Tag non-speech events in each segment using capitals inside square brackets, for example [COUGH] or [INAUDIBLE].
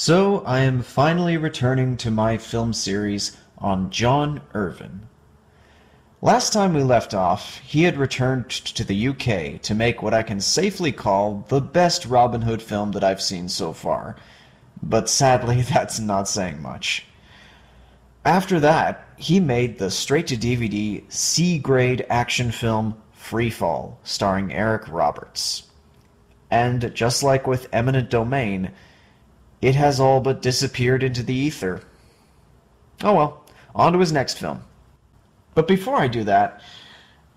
So I am finally returning to my film series on John Irvin. Last time we left off, he had returned to the UK to make what I can safely call the best Robin Hood film that I've seen so far. But sadly, [LAUGHS] that's not saying much. After that, he made the straight to DVD C grade action film Free Fall, starring Eric Roberts. And just like with Eminent Domain, it has all but disappeared into the ether. Oh well, on to his next film. But before I do that,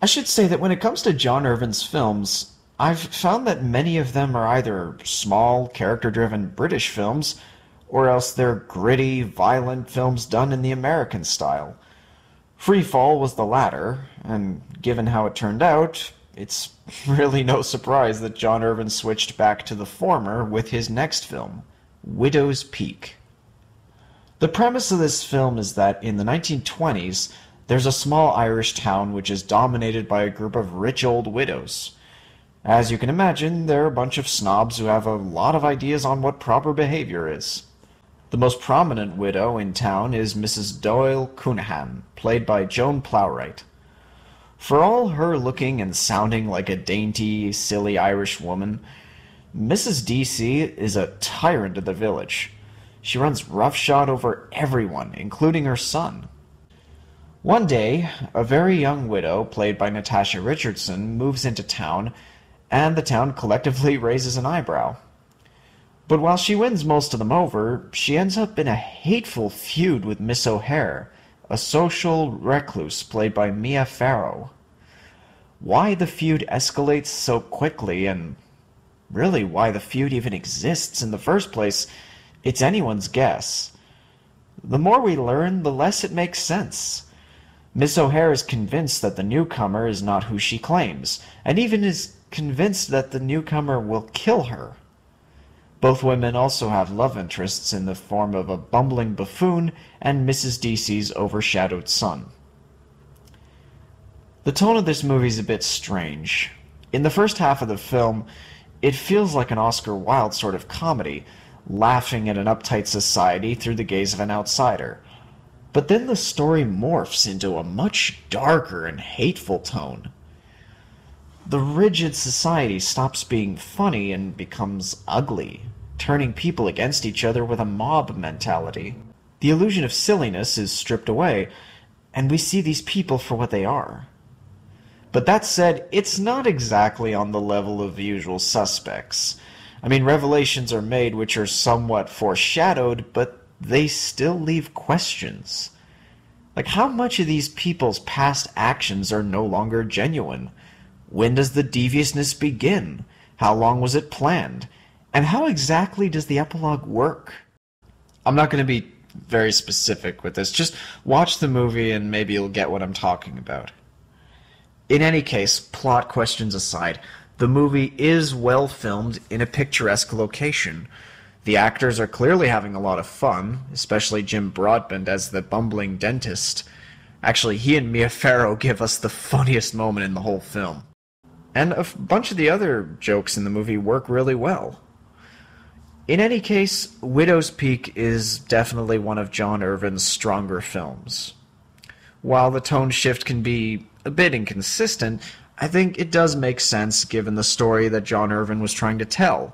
I should say that when it comes to John Irvin's films, I've found that many of them are either small, character driven British films, or else they're gritty, violent films done in the American style. Free Fall was the latter, and given how it turned out, it's [LAUGHS] really no surprise that John Irvin switched back to the former with his next film. Widow's Peak. The premise of this film is that in the 1920s, there's a small Irish town which is dominated by a group of rich old widows. As you can imagine, they're a bunch of snobs who have a lot of ideas on what proper behavior is. The most prominent widow in town is Mrs. Doyle Counihan, played by Joan Plowright. For all her looking and sounding like a dainty, silly Irish woman, Mrs. D.C. is a tyrant of the village. She runs roughshod over everyone, including her son. One day, a very young widow, played by Natasha Richardson, moves into town, and the town collectively [LAUGHS] raises an eyebrow. But while she wins most of them over, she ends up in a hateful feud with Miss O'Hare, a social recluse played by Mia Farrow. Why the feud escalates so quickly and really why the feud even exists in the first place, it's anyone's guess. The more we learn, the less it makes sense. Miss O'Hare is convinced that the newcomer is not who she claims, and even is convinced that the newcomer will kill her. Both women also have love interests in the form of a bumbling buffoon and Mrs. D.C.'s overshadowed son. The tone of this movie is a bit strange. In the first half of the film, it feels like an Oscar Wilde sort of comedy, laughing at an uptight society through the gaze of an outsider. But then the story morphs into a much darker and hateful tone. The rigid society stops being funny and becomes ugly, turning people against each other with a mob mentality. The illusion of silliness is stripped away, and we see these people for what they are. But that said, it's not exactly on the level of the usual suspects. I mean, revelations are made which are somewhat foreshadowed, but they still leave questions. Like, how much of these people's past actions are no longer genuine? When does the deviousness begin? How long was it planned? And how exactly does the epilogue work? I'm not going to be very specific with this. Just watch the movie and maybe you'll get what I'm talking about. In any case, plot questions aside, the movie is well filmed in a picturesque location. The actors are clearly having a lot of fun, especially Jim Broadbent as the bumbling dentist. Actually, he and Mia Farrow give us the funniest moment in the whole film. And a bunch of the other jokes in the movie work really well. In any case, Widow's Peak is definitely one of John Irvin's stronger films. While the tone shift can be a bit inconsistent, I think it does make sense given the story that John Irvin was trying to tell.